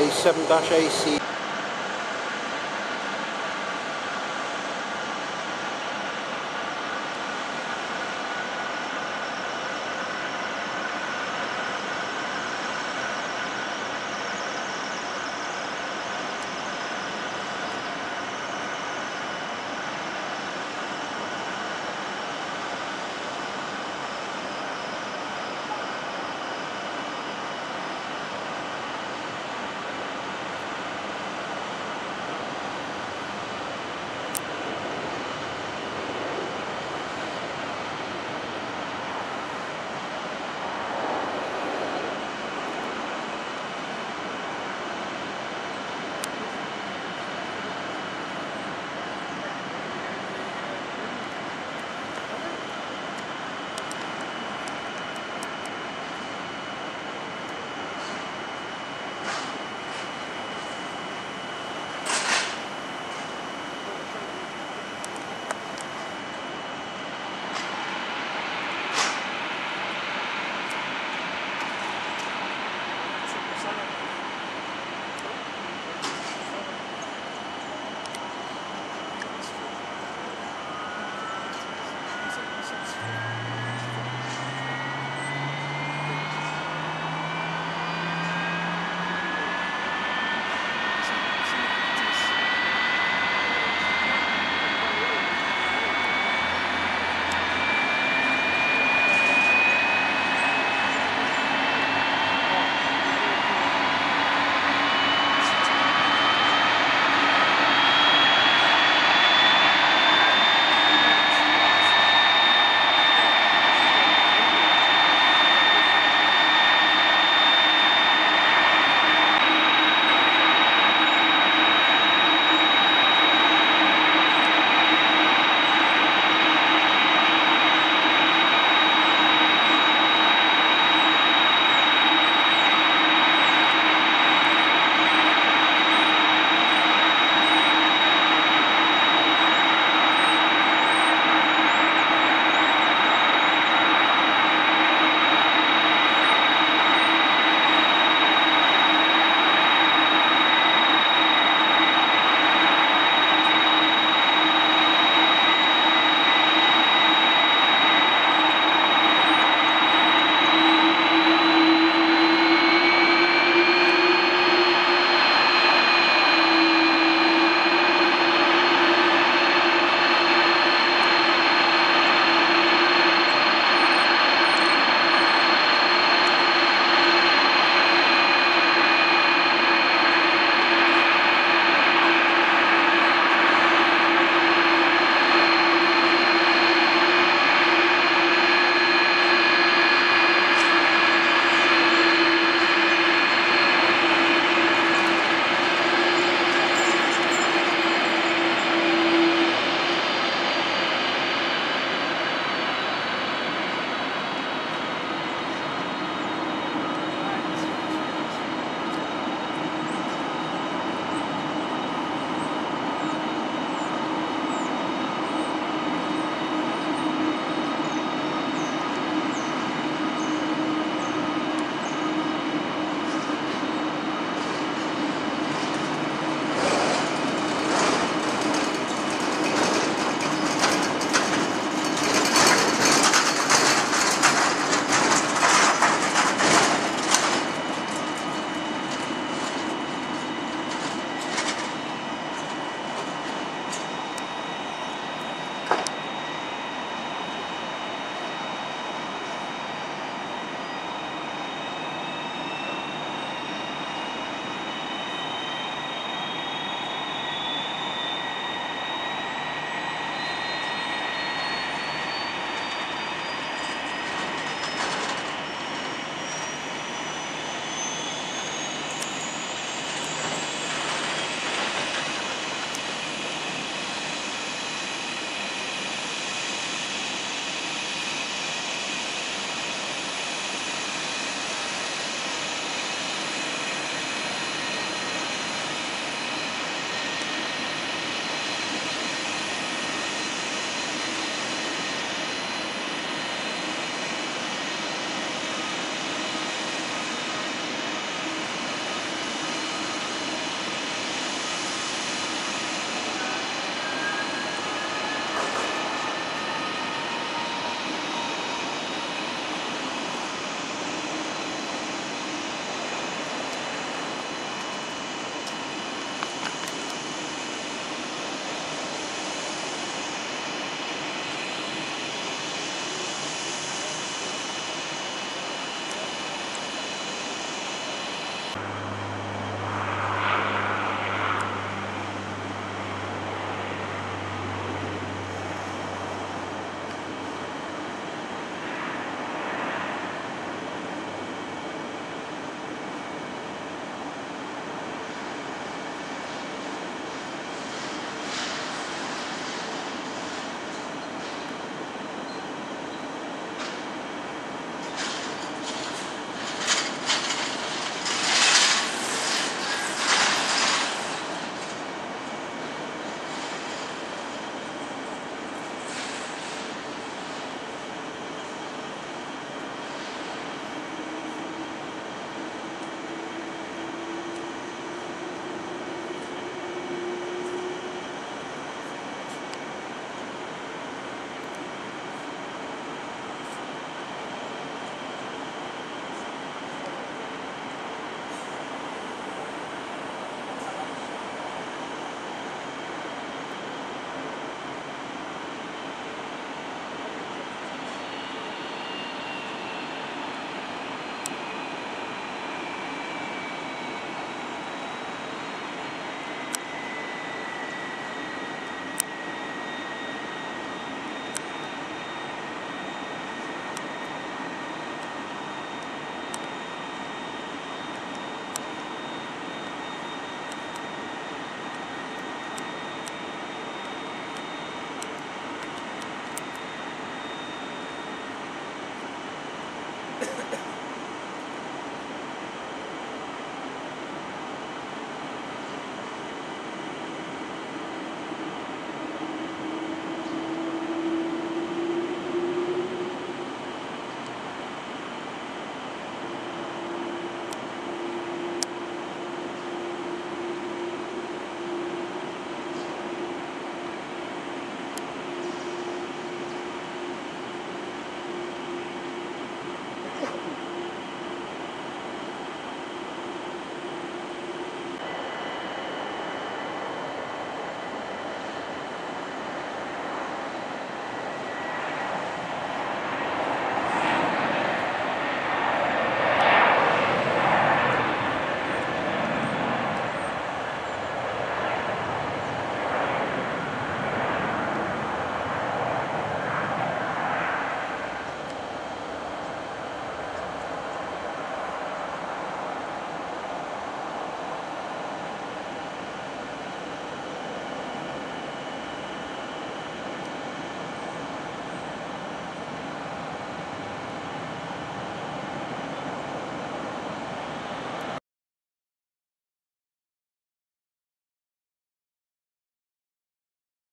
A7-AC